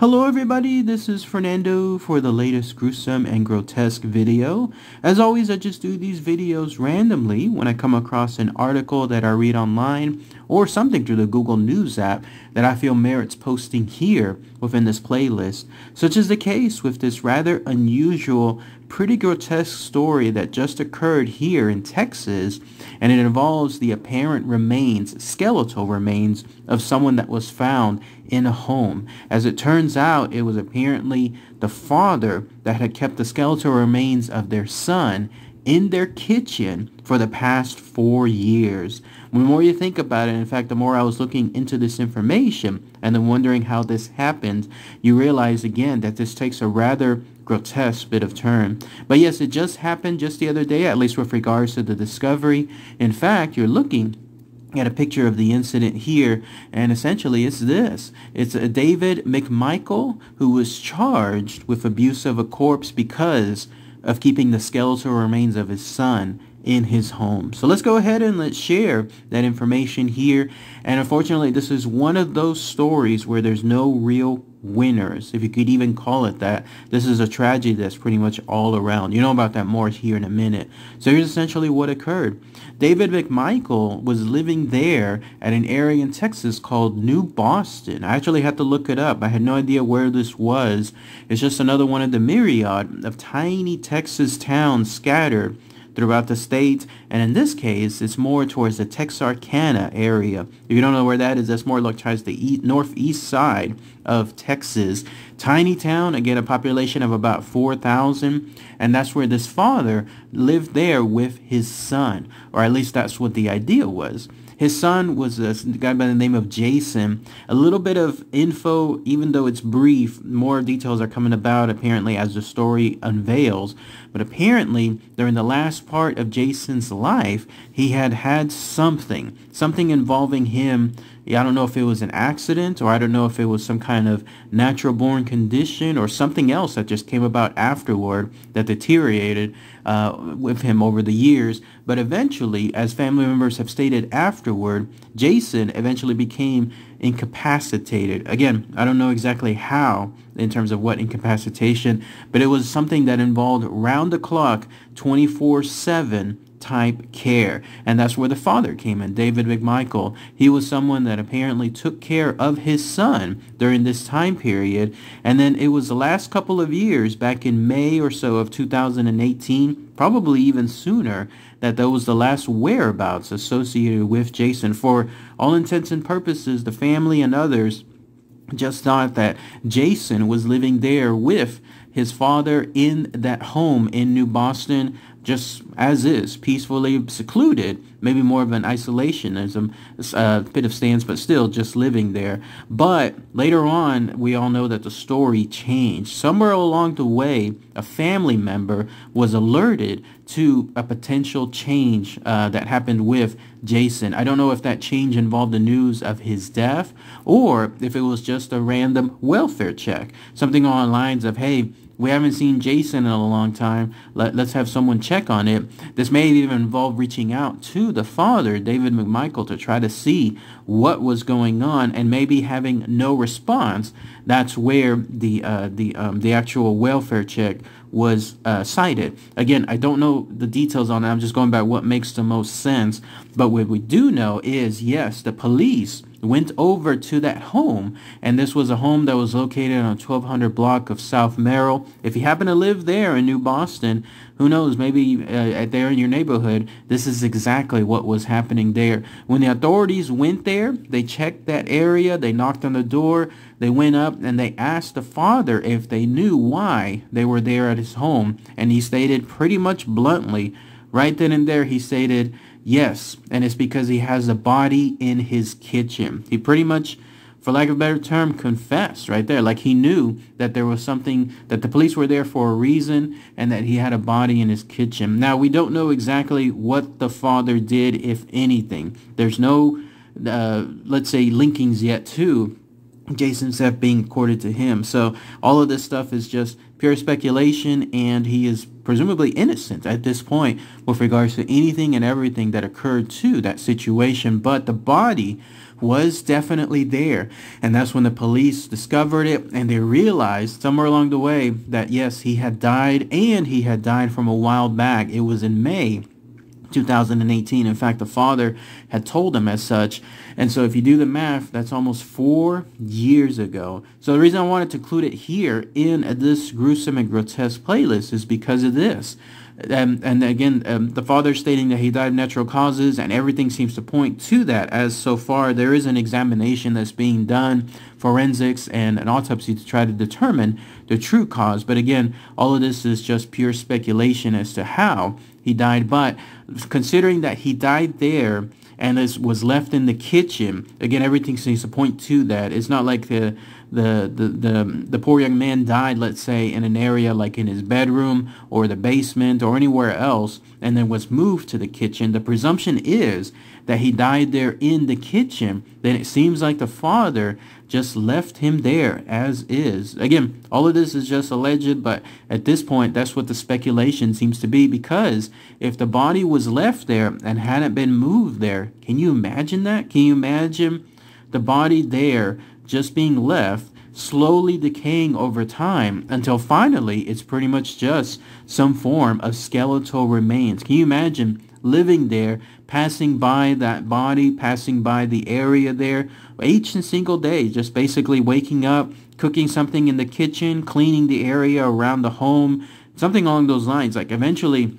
Hello everybody, this is Fernando for the latest gruesome and grotesque video. As always, I just do these videos randomly when I come across an article that I read online or something through the Google News app that I feel merits posting here within this playlist, such as the case with this rather unusual, pretty grotesque story that just occurred here in Texas, and it involves the apparent remains, skeletal remains, of someone that was found in a home. As it turns out, it was apparently the father that had kept the skeletal remains of their son in their kitchen for the past four years. The more you think about it, in fact, the more I was looking into this information and then wondering how this happened, you realize again that this takes a rather grotesque bit of turn. But yes, it just happened just the other day, at least with regards to the discovery. In fact, you're looking at a picture of the incident here, and essentially it's this. It's a David McMichael who was charged with abuse of a corpse because of keeping the skeletal remains of his son in his home. So let's go ahead and let's share that information here. And unfortunately, this is one of those stories where there's no real winners, if you could even call it that. This is a tragedy that's pretty much all around. You know about that more here in a minute. So here's essentially what occurred. David McMichael was living there at an area in Texas called New Boston. I actually had to look it up. I had no idea where this was. It's just another one of the myriad of tiny Texas towns scattered throughout the state. And in this case, it's more towards the Texarkana area. If you don't know where that is, that's more like towards the northeast side of Texas. Tiny town, again, a population of about 4,000. And that's where this father lived there with his son. Or at least that's what the idea was. His son was a guy by the name of Jason. A little bit of info, even though it's brief, more details are coming about apparently as the story unveils. But apparently, during the last part of Jason's life, he had had something, something involving him I don't know if it was an accident or I don't know if it was some kind of natural born condition or something else that just came about afterward that deteriorated uh, with him over the years. But eventually, as family members have stated afterward, Jason eventually became incapacitated. Again, I don't know exactly how in terms of what incapacitation, but it was something that involved round the clock, 24-7 type care. And that's where the father came in, David McMichael. He was someone that apparently took care of his son during this time period. And then it was the last couple of years, back in May or so of 2018, probably even sooner, that that was the last whereabouts associated with Jason. For all intents and purposes, the family and others just thought that Jason was living there with his father in that home in New Boston just as is, peacefully secluded, maybe more of an isolationism, a bit of stance, but still just living there. But later on, we all know that the story changed. Somewhere along the way, a family member was alerted to a potential change uh, that happened with Jason. I don't know if that change involved the news of his death or if it was just a random welfare check. Something the lines of, hey, we haven't seen Jason in a long time. Let, us have someone check on it. This may even involve reaching out to the father, David McMichael, to try to see what was going on and maybe having no response. That's where the, uh, the, um, the actual welfare check was uh, cited. Again, I don't know the details on it. I'm just going by what makes the most sense. But what we do know is, yes, the police went over to that home, and this was a home that was located on 1200 block of South Merrill. If you happen to live there in New Boston, who knows, maybe uh, there in your neighborhood, this is exactly what was happening there. When the authorities went there, they checked that area, they knocked on the door, they went up and they asked the father if they knew why they were there at his home, and he stated pretty much bluntly, right then and there, he stated, Yes, and it's because he has a body in his kitchen. He pretty much, for lack of a better term, confessed right there. Like he knew that there was something, that the police were there for a reason and that he had a body in his kitchen. Now, we don't know exactly what the father did, if anything. There's no, uh, let's say, linkings yet to Jason's death being accorded to him. So all of this stuff is just pure speculation, and he is presumably innocent at this point with regards to anything and everything that occurred to that situation. But the body was definitely there. And that's when the police discovered it and they realized somewhere along the way that yes, he had died and he had died from a while back. It was in May 2018. In fact, the father had told him as such. And so if you do the math, that's almost four years ago. So the reason I wanted to include it here in this gruesome and grotesque playlist is because of this. Um, and again, um, the father stating that he died of natural causes, and everything seems to point to that. As so far, there is an examination that's being done, forensics and an autopsy to try to determine the true cause. But again, all of this is just pure speculation as to how he died. But considering that he died there and was left in the kitchen, again, everything seems to point to that. It's not like the the, the, the, the poor young man died, let's say, in an area like in his bedroom or the basement or anywhere else, and then was moved to the kitchen, the presumption is that he died there in the kitchen, then it seems like the father just left him there as is. Again, all of this is just alleged, but at this point, that's what the speculation seems to be because if the body was left there and hadn't been moved there, can you imagine that? Can you imagine the body there just being left, slowly decaying over time until finally it's pretty much just some form of skeletal remains. Can you imagine living there, passing by that body, passing by the area there each and single day, just basically waking up, cooking something in the kitchen, cleaning the area around the home, something along those lines. Like eventually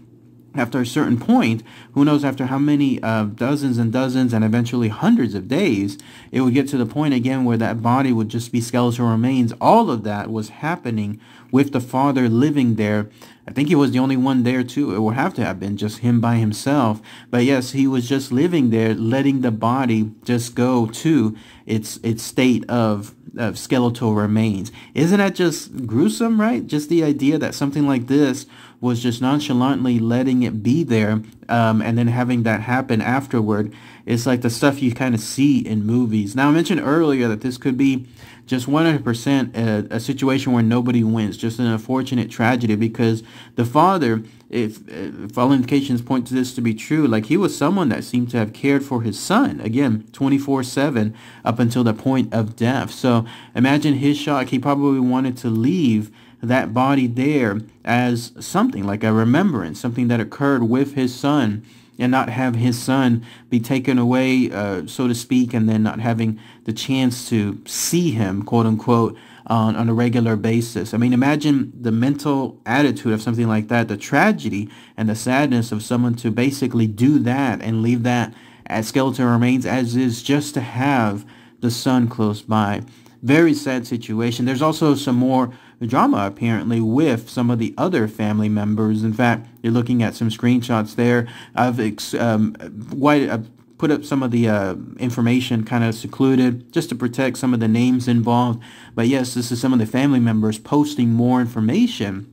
after a certain point, who knows after how many uh, dozens and dozens and eventually hundreds of days, it would get to the point again where that body would just be skeletal remains. All of that was happening with the father living there. I think he was the only one there too. It would have to have been just him by himself. But yes, he was just living there, letting the body just go to its its state of of skeletal remains. Isn't that just gruesome, right? Just the idea that something like this was just nonchalantly letting it be there um, and then having that happen afterward. It's like the stuff you kind of see in movies. Now, I mentioned earlier that this could be just 100% a, a situation where nobody wins, just an unfortunate tragedy because the father, if, if all indications point to this to be true, like he was someone that seemed to have cared for his son, again, 24-7 up until the point of death. So imagine his shock. He probably wanted to leave that body there as something like a remembrance, something that occurred with his son and not have his son be taken away, uh, so to speak, and then not having the chance to see him, quote unquote, on, on a regular basis. I mean, imagine the mental attitude of something like that, the tragedy and the sadness of someone to basically do that and leave that as skeleton remains as is just to have the son close by. Very sad situation. There's also some more drama apparently with some of the other family members. In fact, you're looking at some screenshots there. I've um, I've put up some of the uh, information kind of secluded just to protect some of the names involved. But yes, this is some of the family members posting more information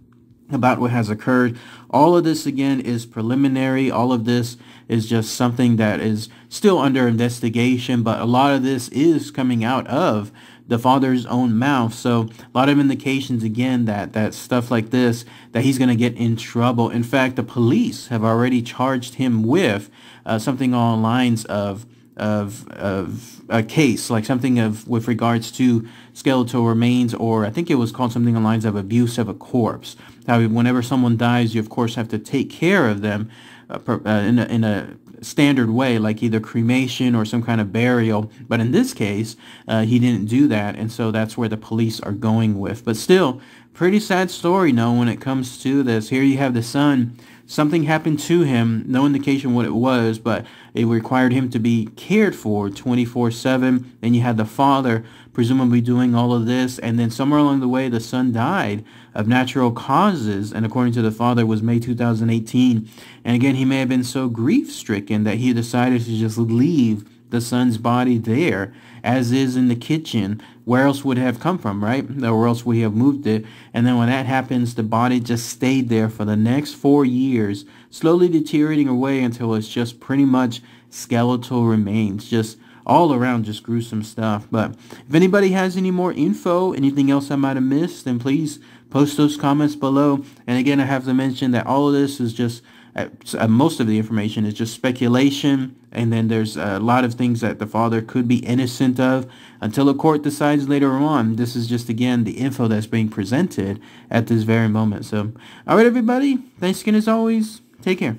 about what has occurred. All of this again is preliminary. All of this is just something that is still under investigation, but a lot of this is coming out of the father's own mouth. So a lot of indications again that that stuff like this that he's going to get in trouble. In fact, the police have already charged him with uh, something along lines of of of a case, like something of with regards to skeletal remains, or I think it was called something along lines of abuse of a corpse. Now, whenever someone dies, you of course have to take care of them uh, uh in a, in a standard way, like either cremation or some kind of burial. But in this case, uh, he didn't do that, and so that's where the police are going with. But still, pretty sad story, no, when it comes to this. Here you have the son. Something happened to him, no indication what it was, but it required him to be cared for 24-7. Then you had the father presumably doing all of this, and then somewhere along the way, the son died of natural causes, and according to the father, was May 2018. And again, he may have been so grief-stricken that he decided to just leave the son's body there, as is in the kitchen. Where else would it have come from, right? Or else we have moved it? And then when that happens, the body just stayed there for the next four years, slowly deteriorating away until it's just pretty much skeletal remains, just all around just gruesome stuff. But if anybody has any more info, anything else I might have missed, then please post those comments below. And again, I have to mention that all of this is just uh, uh, most of the information is just speculation, and then there's a lot of things that the father could be innocent of until the court decides later on. This is just, again, the info that's being presented at this very moment. So, all right, everybody. Thanks again as always. Take care.